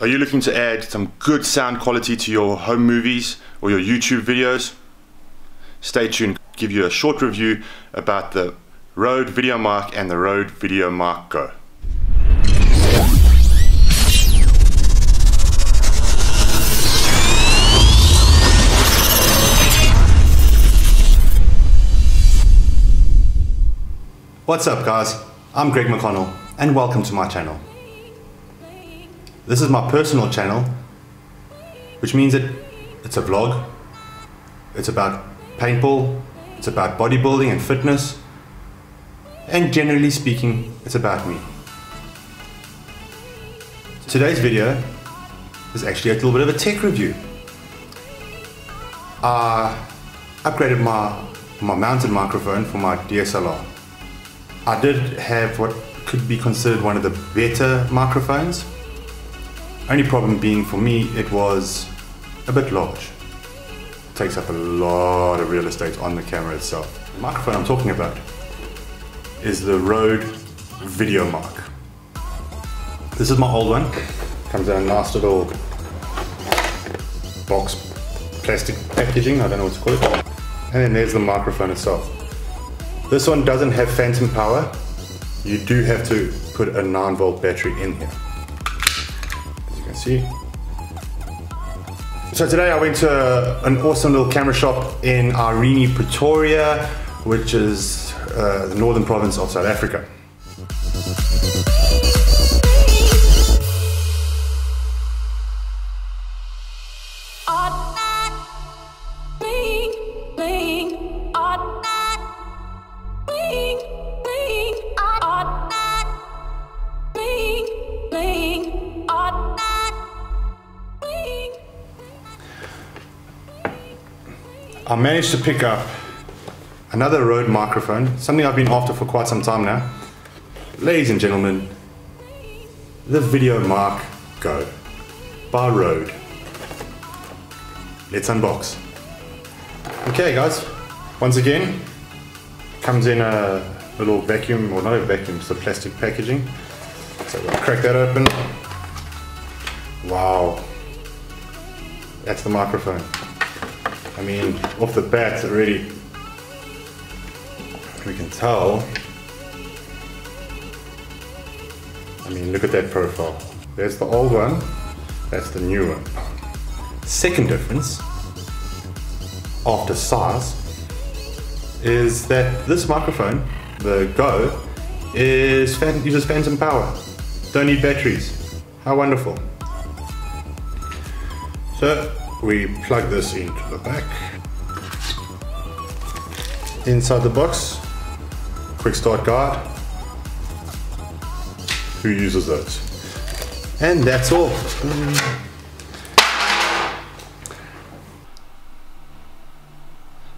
Are you looking to add some good sound quality to your home movies or your YouTube videos? Stay tuned, give you a short review about the Rode VideoMic and the Rode VideoMic Go. What's up guys? I'm Greig McConnell and welcome to my channel. This is my personal channel, which means that it's a vlog. It's about paintball, it's about bodybuilding and fitness, and generally speaking, it's about me. Today's video is actually a little bit of a tech review. I upgraded my, my mounted microphone for my DSLR. I did have what could be considered one of the better microphones only problem being for me, it was a bit large. It takes up a lot of real estate on the camera itself. The microphone I'm talking about is the Rode VideoMic. This is my old one. Comes in a nice little box plastic packaging, I don't know what to call it. And then there's the microphone itself. This one doesn't have phantom power. You do have to put a 9 volt battery in here see. So today I went to an awesome little camera shop in Irene, Pretoria, which is uh, the northern province of South Africa. I managed to pick up another Rode microphone, something I've been after for quite some time now. Ladies and gentlemen, the VideoMic Go by Rode. Let's unbox. Okay guys, once again, comes in a little vacuum, or not a vacuum, it's a plastic packaging. So we'll crack that open. Wow, that's the microphone. I mean, off the bat already, we can tell. I mean, look at that profile. There's the old one, that's the new one. Second difference, after size, is that this microphone, the Go, is uses phantom power. Don't need batteries. How wonderful. So we plug this into the back. Inside the box, quick start guide. Who uses those? And that's all.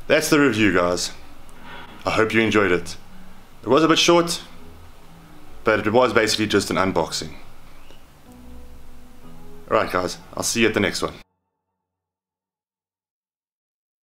That's the review guys. I hope you enjoyed it. It was a bit short, but it was basically just an unboxing. Alright guys, I'll see you at the next one.